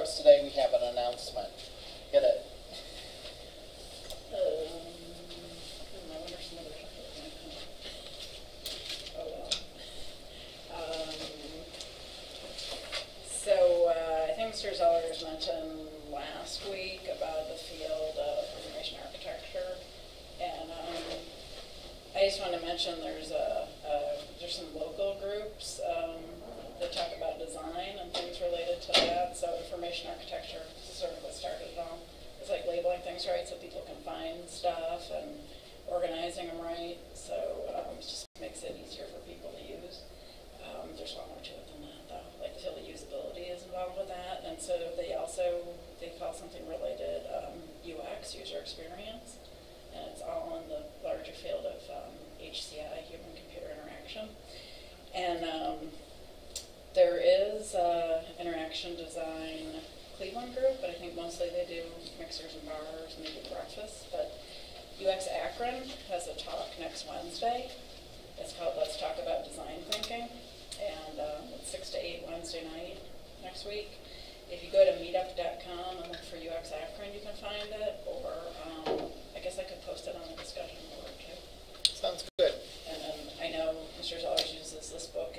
starts today, we have an announcement. Get it? So, uh, I think Mr. Zellers mentioned last week about the field of information architecture. And, um, I just want to mention there's a, there's some local groups, um, that talk about design and things related to that. So information architecture is sort of what started it all. It's like labeling things right so people can find stuff and organizing them right. So, um, it just makes it easier for people to use. Um, there's a lot more to it than that though, like the usability is involved with that. And so they also, they call something related, um, UX, user experience. And it's all in the larger field of, um, HCI, human computer interaction. And, um, there is, uh, Interaction Design Cleveland group, but I think mostly they do mixers and bars, and maybe breakfast, but UX Akron has a talk next Wednesday. It's called Let's Talk About Design Thinking, and um, it's six to eight Wednesday night next week. If you go to meetup.com and look for UX Akron, you can find it, or um, I guess I could post it on the discussion board too. Sounds good. And I know Mr. Zellers uses this book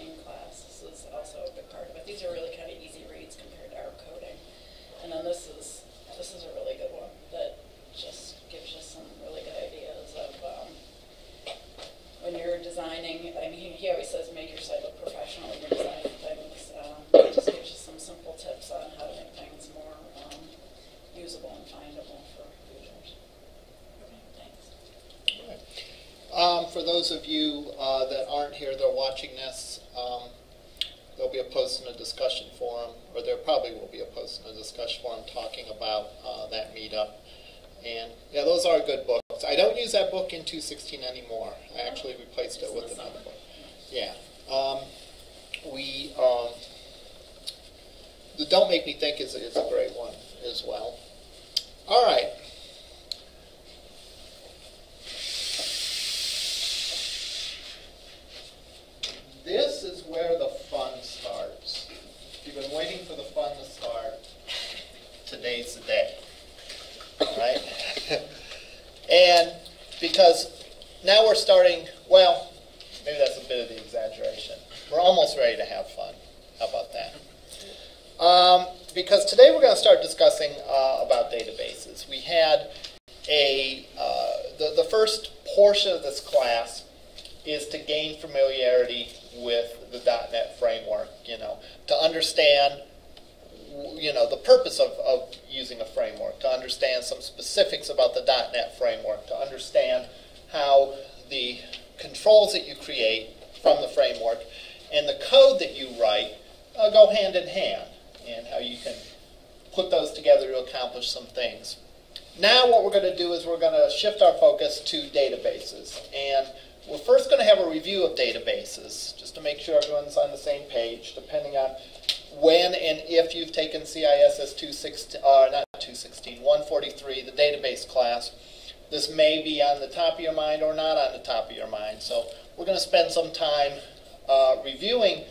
216 class. This is also a big part of it. These are really kind of easy reads compared to our coding. And then this is this is a really good one that just gives you some really good ideas of um, when you're designing. I mean, he always says make your site look professional when you're designing things. Um, it just gives you some simple tips on how to make things more um, usable and findable for users. Okay, thanks. Um, for those of you uh, that aren't here, they're watching this, um, there'll be a post in a discussion forum, or there probably will be a post in a discussion forum talking about uh, that meetup. And yeah, those are good books. I don't use that book in 216 anymore. I actually replaced it with another book. Yeah. Um, we um, the Don't Make Me Think is, is a great one as well. All right. This is where the fun starts. If you've been waiting for the fun to start, today's the day. Right? and because now we're starting, well, maybe that's a bit of the exaggeration. We're almost ready to have fun. How about that? Um, because today we're going to start discussing uh, about databases. We had a, uh, the, the first portion of this class is to gain familiarity with the .NET framework, you know, to understand, you know, the purpose of, of using a framework, to understand some specifics about the .NET framework, to understand how the controls that you create from the framework and the code that you write uh, go hand in hand, and how you can put those together to accomplish some things. Now what we're going to do is we're going to shift our focus to databases. And we're first going to have a review of databases, just to make sure everyone's on the same page, depending on when and if you've taken CISS 216, uh, not 216, 143, the database class. This may be on the top of your mind or not on the top of your mind. So we're going to spend some time uh, reviewing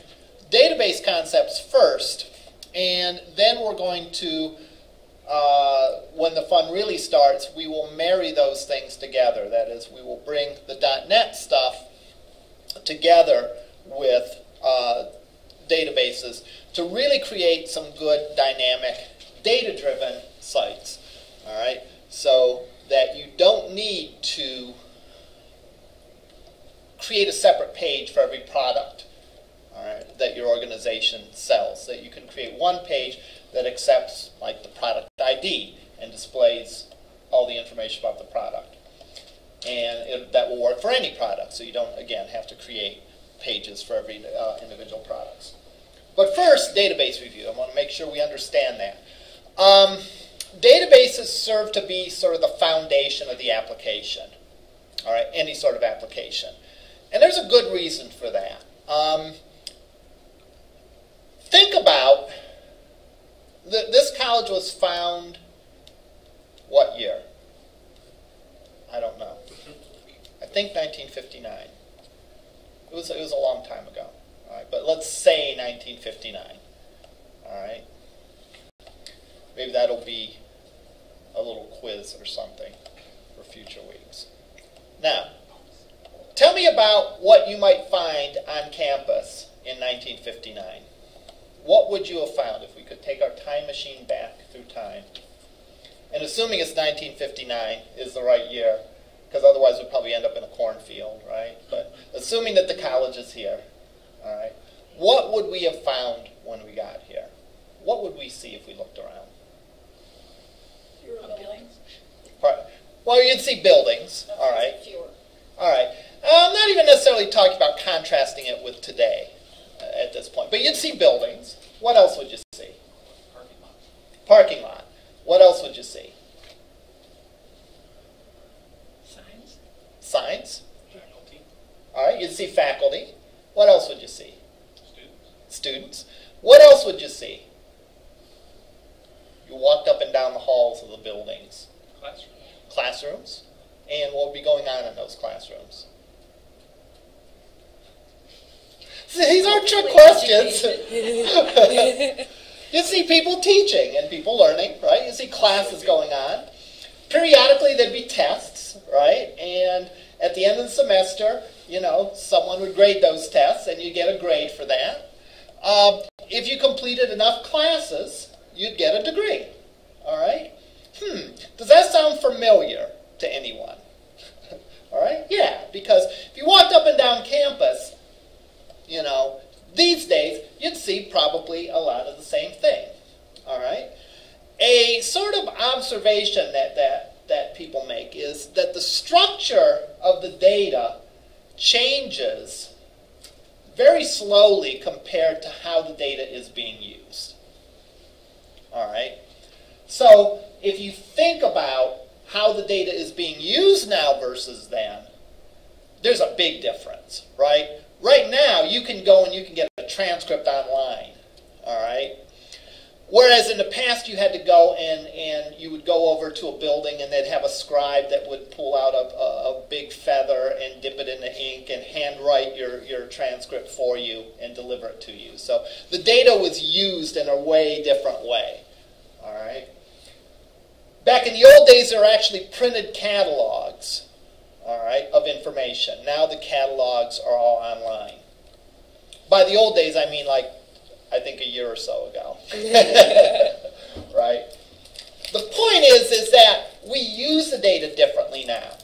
database concepts first, and then we're going to uh, when the fun really starts, we will marry those things together. That is, we will bring the .NET stuff together with uh, databases to really create some good dynamic data-driven sites. All right, so that you don't need to create a separate page for every product all right, that your organization sells. That you can create one page that accepts like the product ID and displays all the information about the product. And it, that will work for any product, so you don't, again, have to create pages for every uh, individual products. But first, database review. I want to make sure we understand that. Um, databases serve to be sort of the foundation of the application, all right, any sort of application. And there's a good reason for that. Um, think about th this college was found what year? I don't know. I think 1959. It was, it was a long time ago. All right, but let's say 1959. All right. Maybe that'll be a little quiz or something for future weeks. Now, tell me about what you might find on campus in 1959. What would you have found if we could take our time machine back through time? And assuming it's 1959 is the right year, because otherwise we'd probably end up in a cornfield, right? But assuming that the college is here, all right, what would we have found when we got here? What would we see if we looked around? Fewer buildings. Well, you'd see buildings, all right. Fewer. All right. I'm not even necessarily talking about contrasting it with today uh, at this point, but you'd see buildings. What else would you see? Parking lot. Parking lot. What else would you see? Signs. Signs. Faculty. All right. You'd see faculty. What else would you see? Students. Students. What else would you see? You walked up and down the halls of the buildings. Classroom. Classrooms. And what would be going on in those classrooms? See, These aren't trick questions. you see people teaching and people learning, right? You see classes going on. Periodically, there'd be tests, right? And at the end of the semester, you know, someone would grade those tests, and you get a grade for that. Um, if you completed enough classes, you'd get a degree. All right? Hmm. Does that sound familiar to anyone? All right? Yeah, because if you walked up and down campus, you know, these days, you'd see probably a lot of the same thing. All right? A sort of observation that, that, that people make is that the structure of the data changes very slowly compared to how the data is being used. All right? So, if you think about how the data is being used now versus then, there's a big difference, right? Right now, you can go and you can get a transcript online, all right? Whereas in the past, you had to go and, and you would go over to a building and they'd have a scribe that would pull out a, a, a big feather and dip it in the ink and handwrite your, your transcript for you and deliver it to you. So the data was used in a way different way, all right? Back in the old days, there were actually printed catalogs, all right, of information. Now the catalogs are all online. By the old days, I mean like, I think a year or so ago. right? The point is, is that we use the data differently now.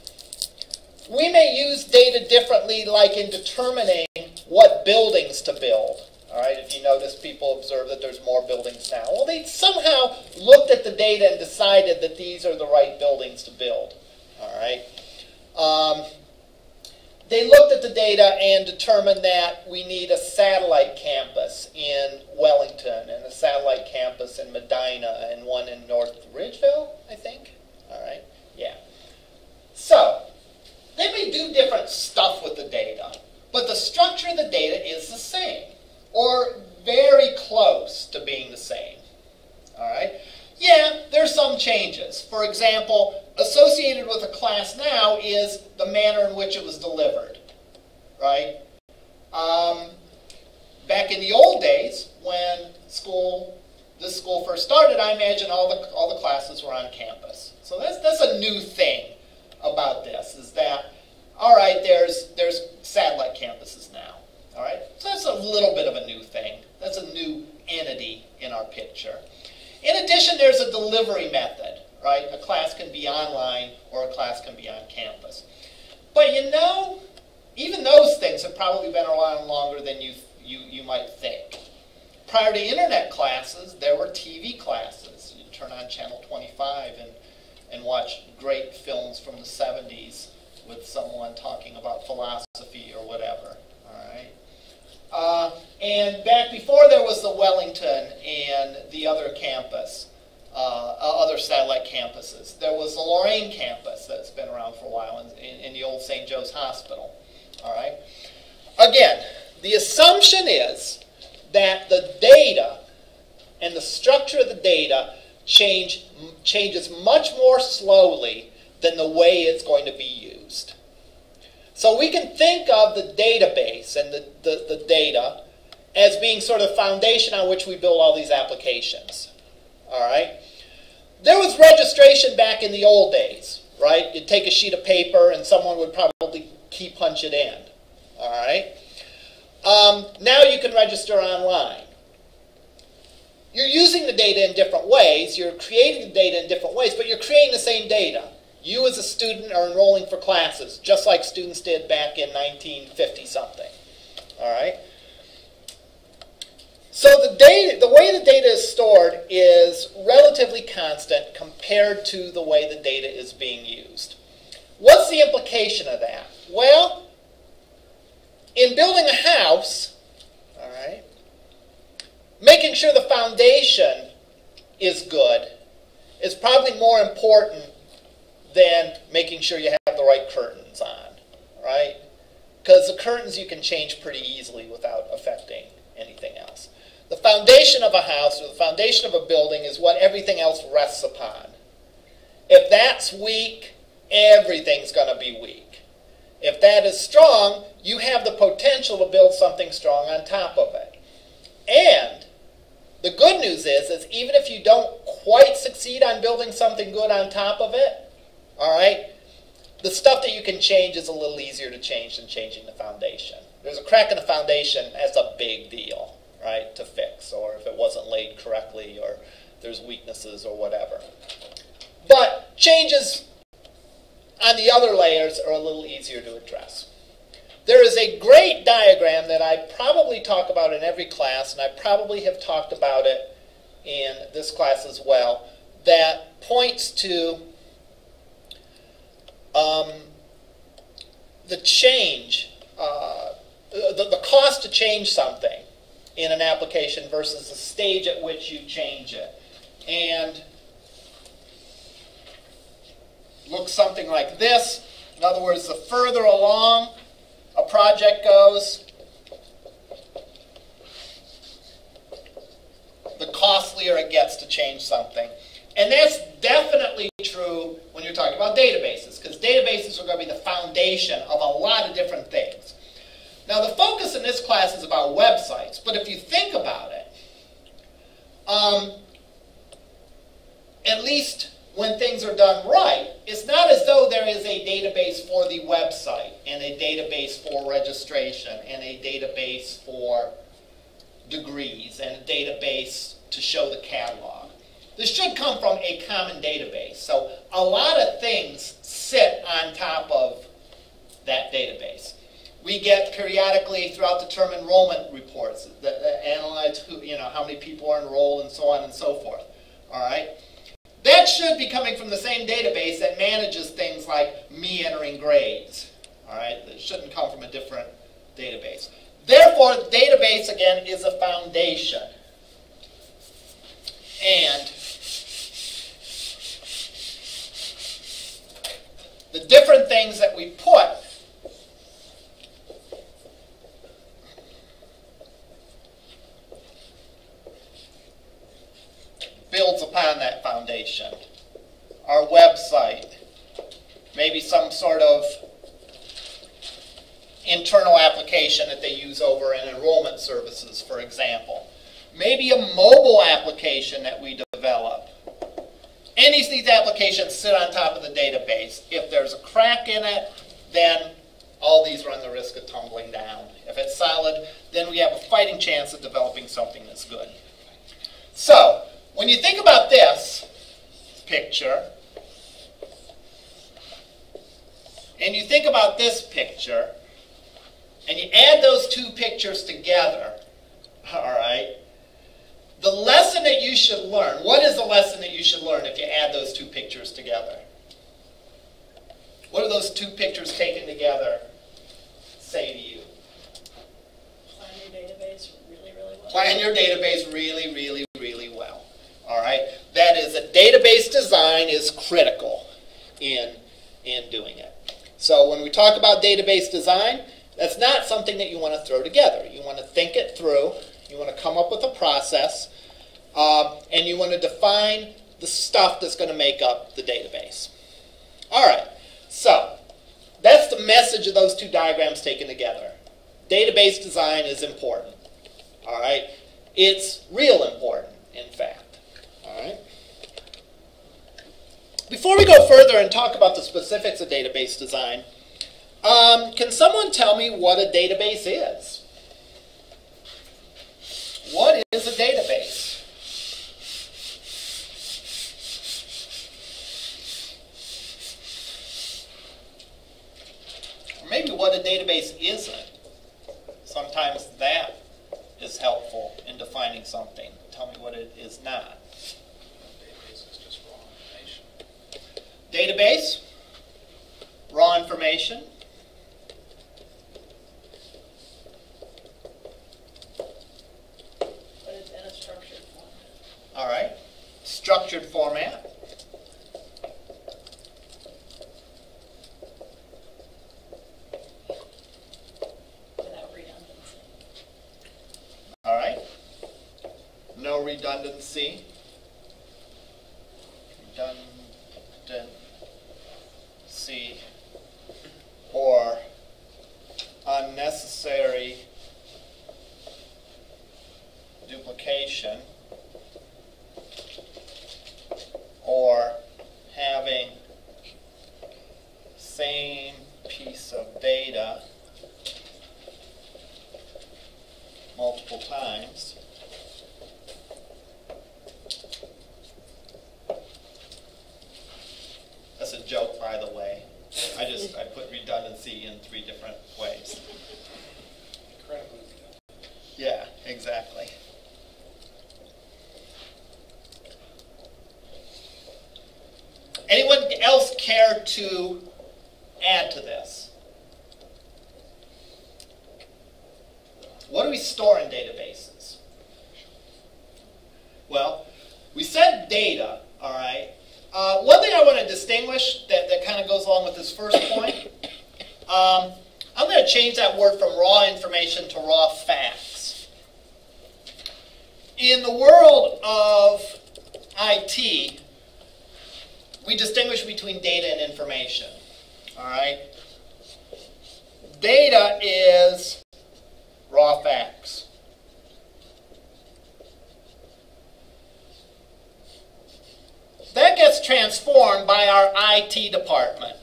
We may use data differently, like in determining what buildings to build. All right, if you notice, people observe that there's more buildings now. Well, they somehow looked at the data and decided that these are the right buildings to build. All right. Um, they looked at the data and determined that we need a satellite campus in Wellington and a satellite campus in Medina and one in North Ridgeville, I think. All right. Yeah. So, they may do different stuff with the data, but the structure of the data is the same or very close to being the same. All right? Yeah, there's some changes. For example, associated with a class now is the manner in which it was delivered. Right? Um, back in the old days, when school, this school first started, I imagine all the all the classes were on campus. So that's that's a new thing about this is that all right, there's there's satellite campuses now. All right, so that's a little bit of a new thing. That's a new entity in our picture. In addition, there's a delivery method, right? A class can be online or a class can be on campus. But you know, even those things have probably been around longer than you, you, you might think. Prior to internet classes, there were TV classes. You'd turn on Channel 25 and, and watch great films from the 70s with someone talking about philosophy or whatever. All right. Uh, and back before there was the Wellington and the other campus, uh, other satellite campuses, there was the Lorain campus that's been around for a while in, in, in the old St. Joe's Hospital. All right. Again, the assumption is that the data and the structure of the data change changes much more slowly than the way it's going to be used. So we can think of the database and the, the, the data as being sort of foundation on which we build all these applications. All right? There was registration back in the old days, right? You'd take a sheet of paper and someone would probably key punch it in. All right? Um, now you can register online. You're using the data in different ways. You're creating the data in different ways, but you're creating the same data. You as a student are enrolling for classes, just like students did back in 1950 something. All right? So the data, the way the data is stored is relatively constant compared to the way the data is being used. What's the implication of that? Well, in building a house, all right, making sure the foundation is good is probably more important than making sure you have the right curtains on, right? Because the curtains you can change pretty easily without affecting anything else. The foundation of a house or the foundation of a building is what everything else rests upon. If that's weak, everything's going to be weak. If that is strong, you have the potential to build something strong on top of it. And the good news is, is even if you don't quite succeed on building something good on top of it, all right, the stuff that you can change is a little easier to change than changing the foundation. There's a crack in the foundation, that's a big deal, right, to fix, or if it wasn't laid correctly, or there's weaknesses or whatever. But changes on the other layers are a little easier to address. There is a great diagram that I probably talk about in every class, and I probably have talked about it in this class as well, that points to um, the change, uh, the, the cost to change something in an application versus the stage at which you change it. And looks something like this. In other words, the further along a project goes, the costlier it gets to change something. And that's definitely true when you're talking about databases, because databases are going to be the foundation of a lot of different things. Now, the focus in this class is about websites, but if you think about it, um, at least when things are done right, it's not as though there is a database for the website and a database for registration and a database for degrees and a database to show the catalog. This should come from a common database. So a lot of things sit on top of that database. We get periodically throughout the term enrollment reports that, that analyze who, you know, how many people are enrolled and so on and so forth. All right? That should be coming from the same database that manages things like me entering grades. All right? It shouldn't come from a different database. Therefore, the database, again, is a foundation. And the different things that we put builds upon Our website, maybe some sort of internal application that they use over in enrollment services, for example. Maybe a mobile application that we develop. Any of these applications sit on top of the database. If there's a crack in it, then all these run the risk of tumbling down. If it's solid, then we have a fighting chance of developing something that's good. So, when you think about this picture, and you think about this picture, and you add those two pictures together, all right, the lesson that you should learn, what is the lesson that you should learn if you add those two pictures together? What do those two pictures taken together say to you? Plan your database really, really well. Plan your database really, really, really well. All right? That is, a database design is critical in, in doing it. So when we talk about database design, that's not something that you want to throw together. You want to think it through. You want to come up with a process. Uh, and you want to define the stuff that's going to make up the database. All right. So that's the message of those two diagrams taken together. Database design is important. All right? It's real important, in fact. All right? Before we go further and talk about the specifics of database design, um, can someone tell me what a database is? What is a database? Or maybe what a database isn't. Sometimes that is helpful in defining something. Tell me what it is not. Database is just raw information. Database, raw information. But it's in a structured form. All right. Structured format. without redundancy. All right. No. Redundancy or unnecessary duplication or having same piece of data multiple times. That's a joke, by the way. I just, I put redundancy in three different ways. Incredibly redundant. Yeah, exactly. Anyone else care to add to this? What do we store in databases? Well, we said data, all right. Uh, one thing I want to distinguish that, that kind of goes along with this first point, um, I'm going to change that word from raw information to raw facts. In the world of IT, we distinguish between data and information. All right? Data is raw facts. That gets transformed by our IT department.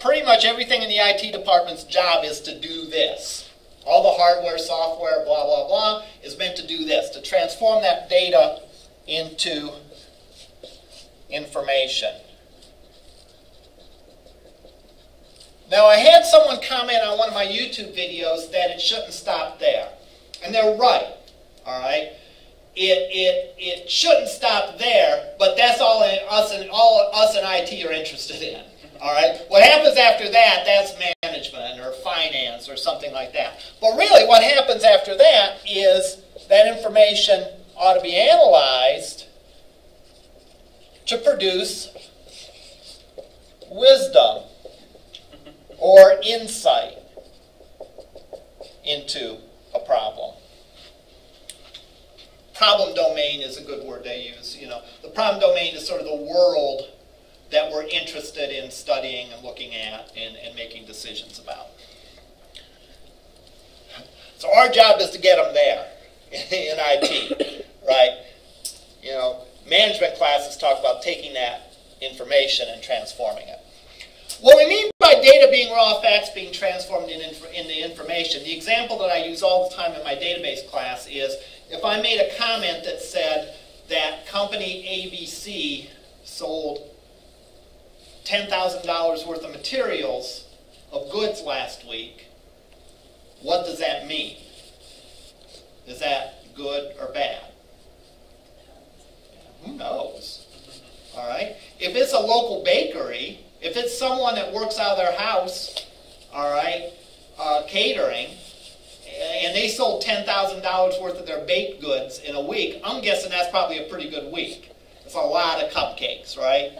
Pretty much everything in the IT department's job is to do this. All the hardware, software, blah, blah, blah, is meant to do this, to transform that data into information. Now, I had someone comment on one of my YouTube videos that it shouldn't stop there. And they're right, all right? It, it, it shouldn't stop there, but that's all in, us and all us in IT are interested in. All right. What happens after that? That's management or finance or something like that. But really, what happens after that is that information ought to be analyzed to produce wisdom or insight into a problem. Problem domain is a good word to use. You know, the problem domain is sort of the world that we're interested in studying and looking at and, and making decisions about. So our job is to get them there in IT, right? You know, management classes talk about taking that information and transforming it. What we mean by data being raw facts being transformed in into information, the example that I use all the time in my database class is if I made a comment that said that company ABC sold $10,000 worth of materials of goods last week, what does that mean? Is that good or bad? Who knows? All right. If it's a local bakery, if it's someone that works out of their house, all right, uh, catering, and they sold ten thousand dollars worth of their baked goods in a week, I'm guessing that's probably a pretty good week. It's a lot of cupcakes, right?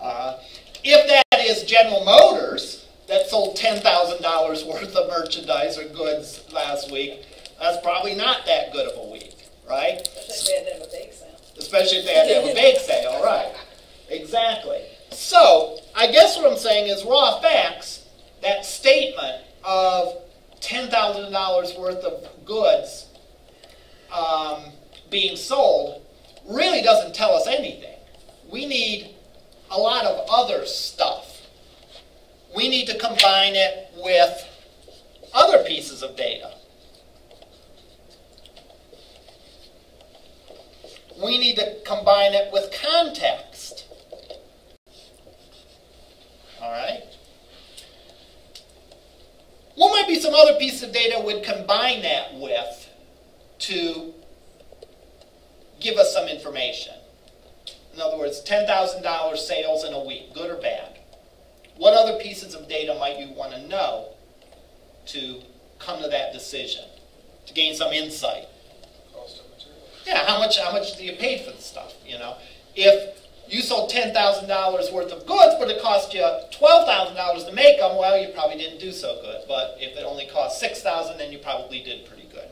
Uh, if that is General Motors that sold ten thousand dollars worth of merchandise or goods last week, that's probably not that good of a week, right? Especially if they had to have a bake sale. right? Exactly. So, I guess what I'm saying is raw facts, that statement of $10,000 worth of goods um, being sold really doesn't tell us anything. We need a lot of other stuff. We need to combine it with other pieces of data. We need to combine it with context. All right? What might be some other piece of data we'd combine that with to give us some information? In other words, $10,000 sales in a week, good or bad? What other pieces of data might you want to know to come to that decision, to gain some insight? Cost of material. Yeah, how much how much do you pay for the stuff? You know, if you sold ten thousand dollars worth of goods, but it cost you twelve thousand dollars to make them, well, you probably didn't do so good. But if it only cost six thousand, then you probably did pretty good.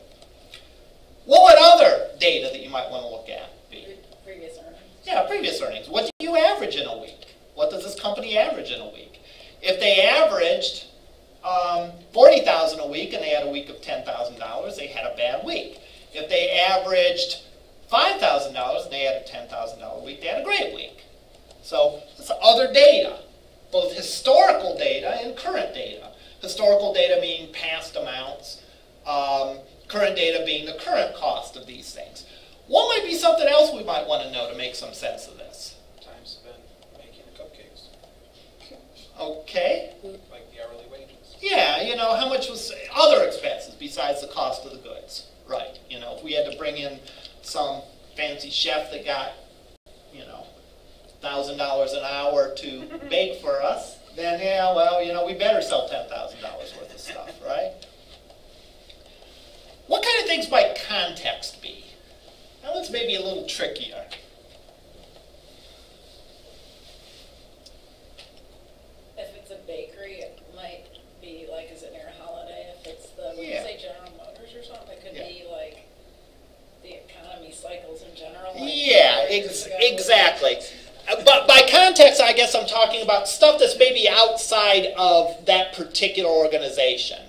What would other data that you might want to look at be? Previous earnings. Yeah, previous earnings. What do you average in a week? What does this company average in a week? If they averaged um, forty thousand a week and they had a week of ten thousand dollars, they had a bad week. If they averaged five thousand dollars and they had a ten thousand dollar week, they had a great week. So that's other data, both historical data and current data. Historical data meaning past amounts, um, current data being the current cost of these things. What might be something else we might want to know to make some sense of this? Time spent making cupcakes, Okay. like the hourly wages. Yeah, you know, how much was other expenses besides the cost of the goods? Right. You know, if we had to bring in some fancy chef that got, you know, thousand dollars an hour to bake for us, then yeah, well, you know, we better sell ten thousand dollars worth of stuff, right? What kind of things might context be? That one's maybe a little trickier. If it's a bakery, it might be like, is it near a holiday? If it's the, when you Yeah. say General Motors or something, it could Yeah. be like the economy cycles in general. like Yeah, ex- exactly. Uh, But by context, I guess I'm talking about stuff that's maybe outside of that particular organization.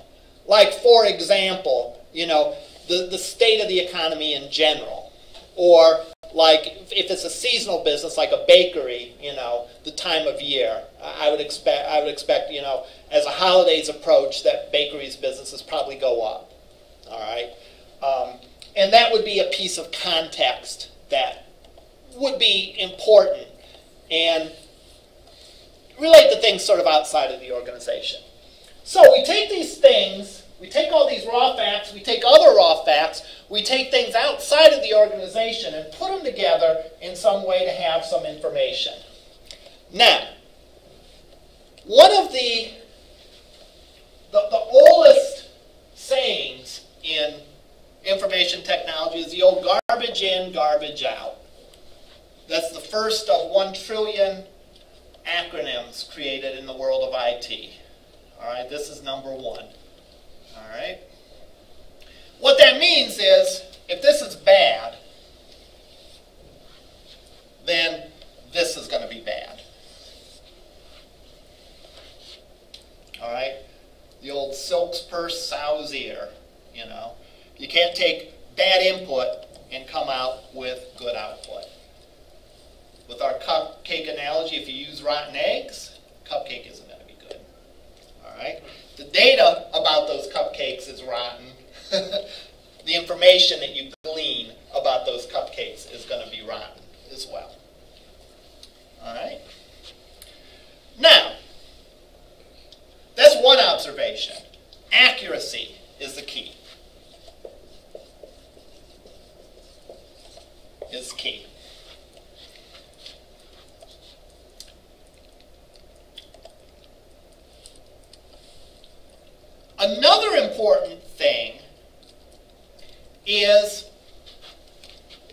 Like, for example, you know, the, the state of the economy in general. Or, like, if it's a seasonal business, like a bakery, you know, the time of year. I would expect, I would expect, you know, as the holidays approach, that bakeries businesses probably go up. All right? Um, and that would be a piece of context that would be important and relate to things sort of outside of the organization. So we take these things, we take all these raw facts, we take other raw facts, we take things outside of the organization and put them together in some way to have some information. Now, one of the the, the oldest sayings in information technology is the old garbage in, garbage out. That's the first of one trillion acronyms created in the world of IT. All right, this is number one. All right. What that means is if this is bad, then this is going to be bad. All right? The old silk's purse, sow's ear, can't take bad input and come out with good output. With our cupcake analogy, if you use rotten eggs, cupcake isn't going to be good. All right? The data about those cupcakes is rotten. the information that you glean about those cupcakes is going to be rotten as well. All right? Now, that's one observation. Accuracy is the key. Is key. Another important thing is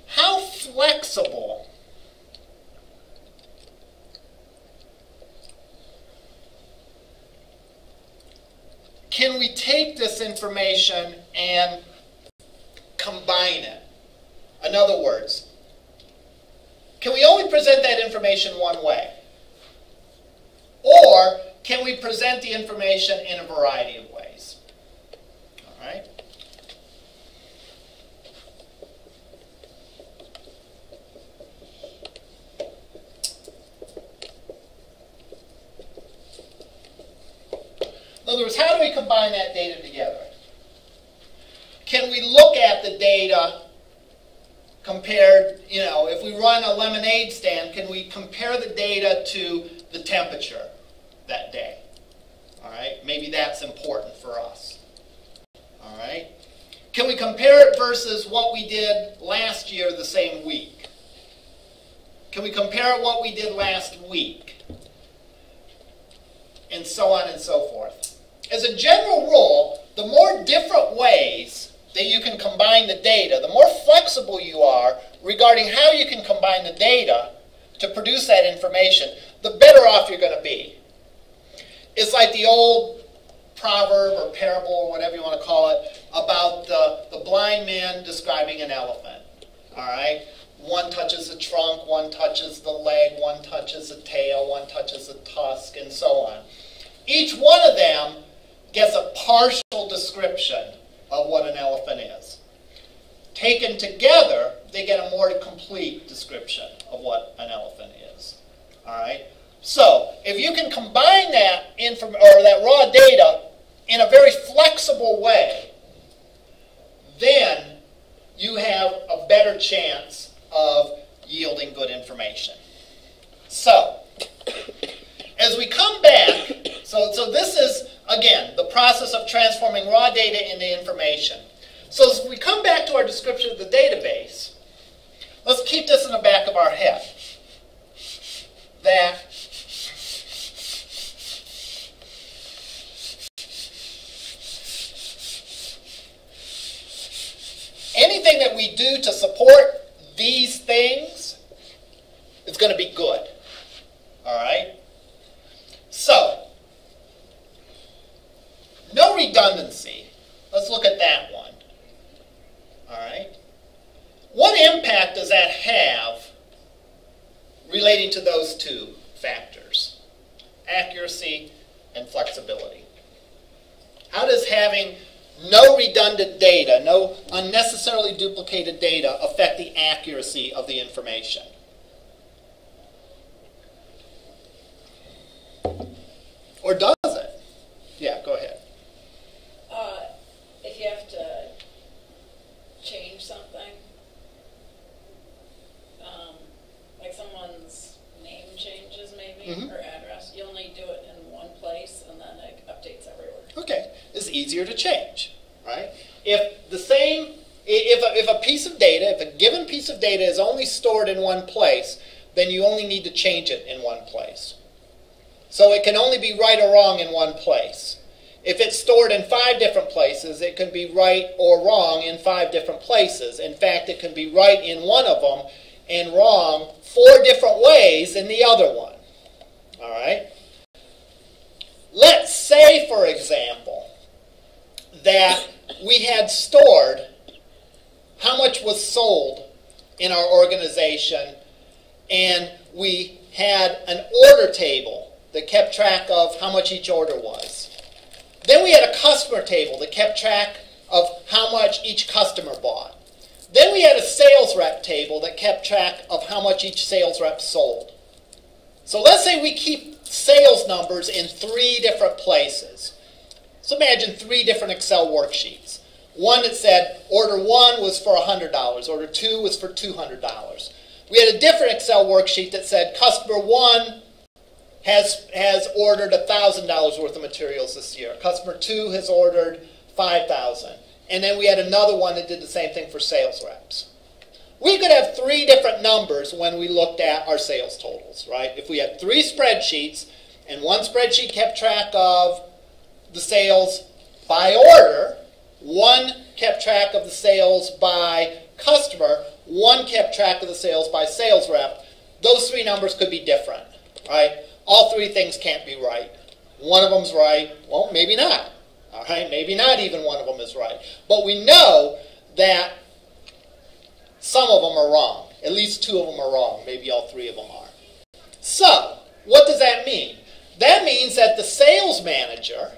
how flexible can we take this information and combine it? In other words, present that information one way. Or can we present the information in a variety of ways? All right. In other words, how do we combine that data together? Can we look at the data compared, you know, if we run a lemonade stand, can we compare the data to the temperature that day? All right, maybe that's important for us. All right, can we compare it versus what we did last year the same week? Can we compare what we did last week? And so on and so forth. As a general rule, the more different ways that you can combine the data, the more flexible you are regarding how you can combine the data to produce that information, the better off you're going to be. It's like the old proverb or parable or whatever you want to call it about the, the blind man describing an elephant. All right? One touches the trunk, one touches the leg, one touches the tail, one touches the tusk, and so on. Each one of them gets a partial description of what an elephant is. Taken together, they get a more complete description of what an elephant is. All right? So, if you can combine that inform or that raw data in a very flexible way, then you have a better chance of yielding good information. So, as we come back, so, so this is, again, the process of transforming raw data into information. So as we come back to our description of the database, let's keep this in the back of our head. That anything that we do to support these things is going to be good. All right? So, no redundancy. Let's look at that one. All right? What impact does that have relating to those two factors? Accuracy and flexibility. How does having no redundant data, no unnecessarily duplicated data affect the accuracy of the information? Or does it? Yeah, go ahead. Uh, if you have to change something, um, like someone's name changes maybe, Mhm. or address, you only do it in one place and then it updates everywhere. Okay, it's easier to change, right? If the same, i- if a, if a piece of data, if a given piece of data is only stored in one place, then you only need to change it in one place. So it can only be right or wrong in one place. If it's stored in five different places, it can be right or wrong in five different places. In fact, it can be right in one of them and wrong four different ways in the other one. All right? Let's say, for example, that we had stored how much was sold in our organization and we had an order table that kept track of how much each order was. Then we had a customer table that kept track of how much each customer bought. Then we had a sales rep table that kept track of how much each sales rep sold. So let's say we keep sales numbers in three different places. So imagine three different Excel worksheets. One that said order one was for $100, order two was for $200. We had a different Excel worksheet that said customer one has, has ordered $1,000 worth of materials this year. Customer two has ordered 5000 And then we had another one that did the same thing for sales reps. We could have three different numbers when we looked at our sales totals, right? If we had three spreadsheets and one spreadsheet kept track of the sales by order, one kept track of the sales by customer, one kept track of the sales by sales rep, those three numbers could be different, right? All three things can't be right. One of them's right, well, maybe not. All right, maybe not even one of them is right. But we know that some of them are wrong. At least two of them are wrong. Maybe all three of them are. So, what does that mean? That means that the sales manager